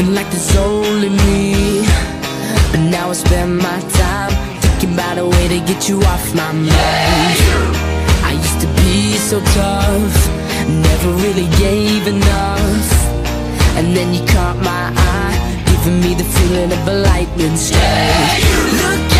Feel like there's only me. But now I spend my time Thinking about a way to get you off my mind. I used to be so tough Never really gave enough. And then you caught my eye Giving me the feeling of a lightning strike. Look